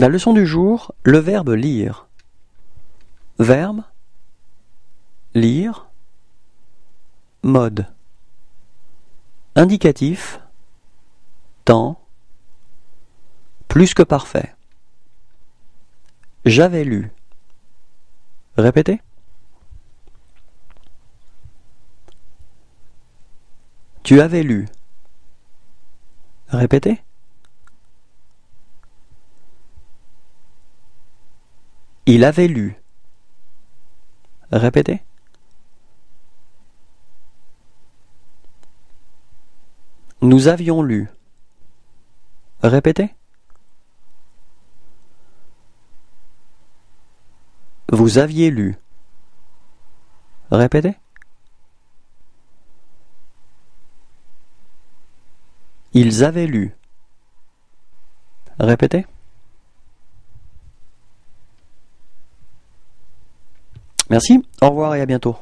La leçon du jour, le verbe lire. Verbe lire mode indicatif temps plus que parfait. J'avais lu. Répétez. Tu avais lu. Répétez. Il avait lu. Répétez. Nous avions lu. Répétez. Vous aviez lu. Répétez. Ils avaient lu. Répétez. Merci, au revoir et à bientôt.